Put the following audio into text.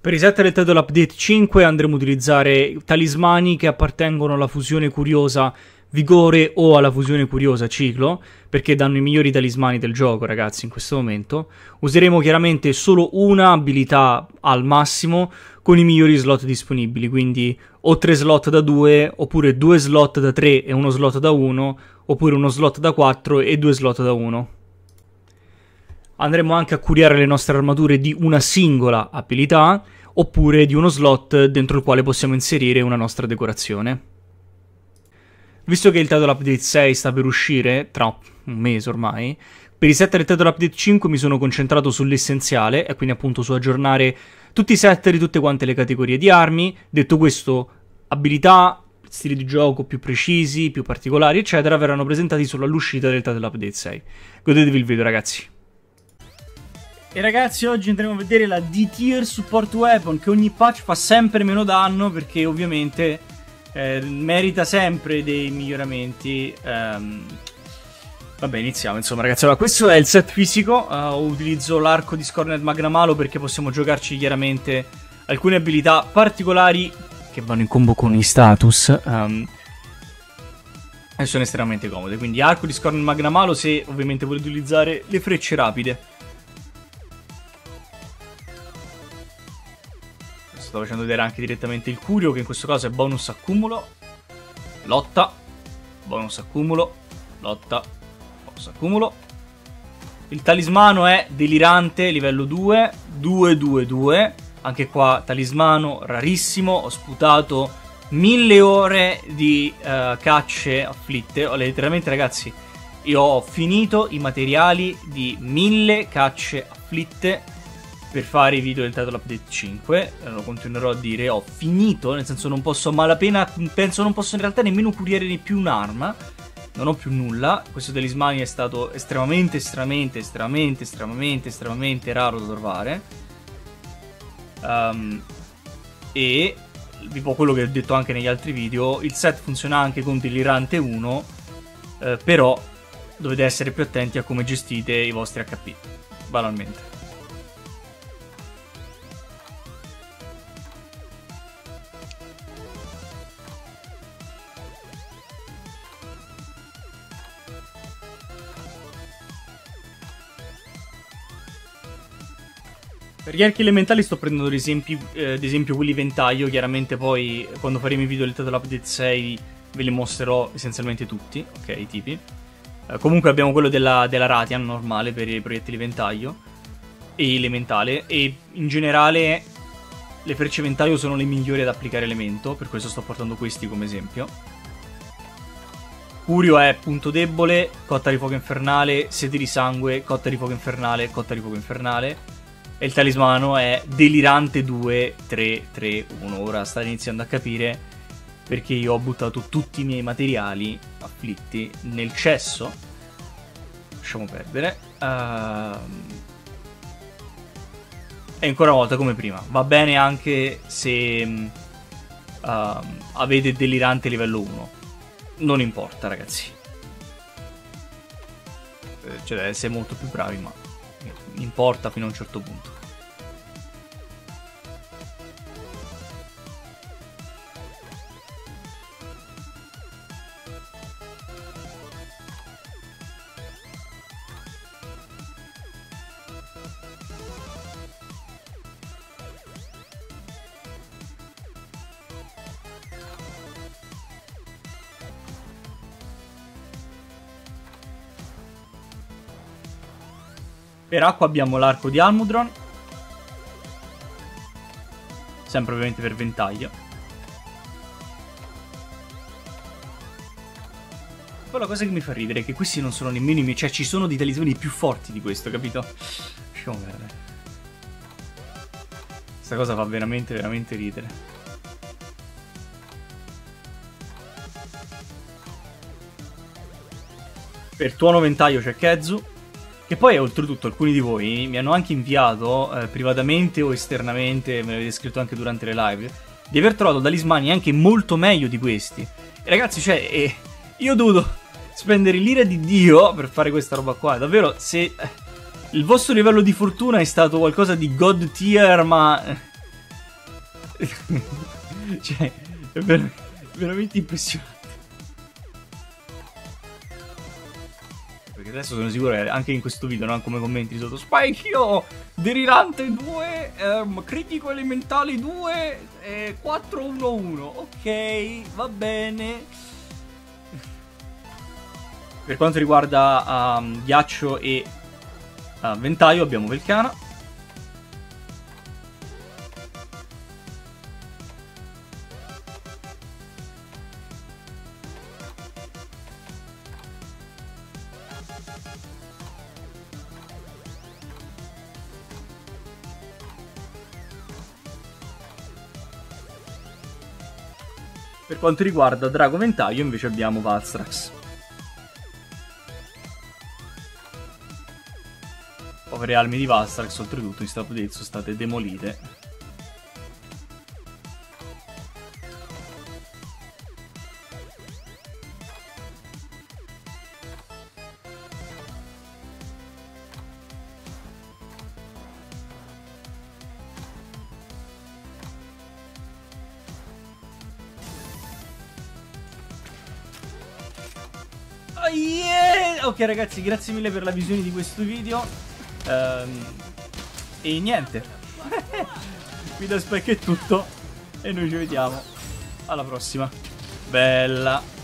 Per i set del Update 5 andremo a utilizzare talismani che appartengono alla fusione curiosa vigore o alla fusione curiosa ciclo, perché danno i migliori talismani del gioco, ragazzi, in questo momento. Useremo chiaramente solo una abilità al massimo con i migliori slot disponibili, quindi o 3 slot da 2, oppure 2 slot da 3 e uno slot da 1, oppure uno slot da 4 e 2 slot da 1. Andremo anche a curiare le nostre armature di una singola abilità, oppure di uno slot dentro il quale possiamo inserire una nostra decorazione. Visto che il Title Update 6 sta per uscire, tra un mese ormai, per i set del Title Update 5 mi sono concentrato sull'essenziale, e quindi appunto su aggiornare tutti i set di tutte quante le categorie di armi. Detto questo, abilità, stili di gioco più precisi, più particolari, eccetera, verranno presentati solo all'uscita del Title Update 6. Godetevi il video, ragazzi. E ragazzi, oggi andremo a vedere la D-Tier Support Weapon, che ogni patch fa sempre meno danno, perché ovviamente eh, merita sempre dei miglioramenti. Um, vabbè, iniziamo. Insomma, ragazzi, allora, questo è il set fisico. Uh, utilizzo l'arco di Scornet Magnamalo perché possiamo giocarci chiaramente alcune abilità particolari che vanno in combo con i status. Um, e sono estremamente comode. Quindi arco di Scornet Magnamalo se ovviamente volete utilizzare le frecce rapide. Sto facendo vedere anche direttamente il curio, che in questo caso è bonus accumulo, lotta, bonus accumulo, lotta, bonus accumulo. Il talismano è delirante, livello 2, 2, 2, 2. Anche qua talismano rarissimo, ho sputato mille ore di uh, cacce afflitte. Ho letteralmente, ragazzi, io ho finito i materiali di mille cacce afflitte per fare i video del title update 5 eh, lo continuerò a dire ho finito nel senso non posso malapena penso non posso in realtà nemmeno curare di più un'arma non ho più nulla questo talismani è stato estremamente estremamente estremamente estremamente estremamente raro da trovare. Um, e tipo quello che ho detto anche negli altri video il set funziona anche con delirante 1 eh, però dovete essere più attenti a come gestite i vostri HP banalmente Per gli archi elementali sto prendendo ad esempio, eh, ad esempio quelli ventaglio, chiaramente poi quando faremo i video del Title Update 6 ve li mostrerò essenzialmente tutti, ok, i tipi. Eh, comunque abbiamo quello della, della Ratian normale per i proiettili ventaglio e elementale e in generale le frecce ventaglio sono le migliori ad applicare elemento, per questo sto portando questi come esempio. Curio è punto debole, cotta di fuoco infernale, sete di sangue, cotta di fuoco infernale, cotta di fuoco infernale. E il talismano è delirante 2, 3, 3, 1. Ora sta iniziando a capire perché io ho buttato tutti i miei materiali afflitti nel cesso. Lasciamo perdere. Uh... E ancora una volta come prima. Va bene anche se uh, avete delirante livello 1. Non importa, ragazzi. Eh, cioè, essere molto più bravi, ma importa fino a un certo punto. Per acqua abbiamo l'arco di Almudron. Sempre ovviamente per ventaglio. Poi la cosa che mi fa ridere è che questi non sono nemmeno i miei... Cioè ci sono dei talismani più forti di questo, capito? Perdere. Questa cosa fa veramente, veramente ridere. Per tuono ventaglio c'è Kezu. Che poi, oltretutto, alcuni di voi mi hanno anche inviato eh, privatamente o esternamente, me l'avete scritto anche durante le live, di aver trovato talismani anche molto meglio di questi. E ragazzi, cioè, eh, io ho dovuto spendere l'ira di Dio per fare questa roba qua. Davvero, se eh, il vostro livello di fortuna è stato qualcosa di god tier, ma eh, cioè, è ver- veramente impressionante. Perché adesso sono sicuro che anche in questo video, no? come commenti sotto Spike, io Delirante 2, ehm, Critico Elementali 2 e 411. Ok, va bene. Per quanto riguarda um, ghiaccio e uh, ventaglio abbiamo Velcana. Per quanto riguarda Drago Ventaglio invece abbiamo Valstrax. Povere armi di Valstrax oltretutto in stato sono state demolite. Yeah! Ok ragazzi, grazie mille per la visione di questo video. Um, e niente. Qui da Spike è tutto. E noi ci vediamo alla prossima. Bella.